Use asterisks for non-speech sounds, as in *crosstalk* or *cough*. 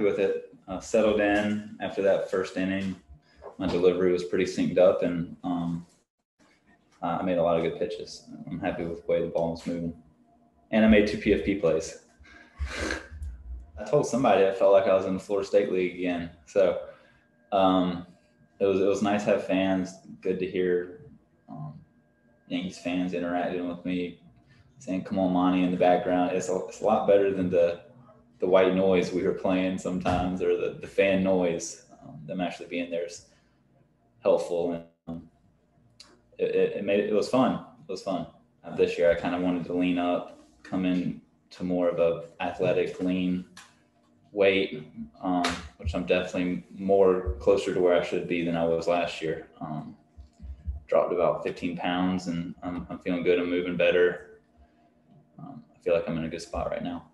happy with it. Uh, settled in after that first inning. My delivery was pretty synced up, and um, I made a lot of good pitches. I'm happy with the way the ball was moving, and I made two PFP plays. *laughs* I told somebody I felt like I was in the Florida State League again. So um, it was it was nice to have fans. Good to hear um, Yankees fans interacting with me, saying "Come on, Monty" in the background. It's a, it's a lot better than the the white noise we were playing sometimes, or the, the fan noise. Um, them actually being there is helpful, and um, it, it, made it, it was fun. It was fun. Uh, this year, I kind of wanted to lean up, come in to more of a athletic lean weight, um, which I'm definitely more closer to where I should be than I was last year. Um, dropped about 15 pounds, and I'm, I'm, feeling good. I'm moving better. Um, I feel like I'm in a good spot right now.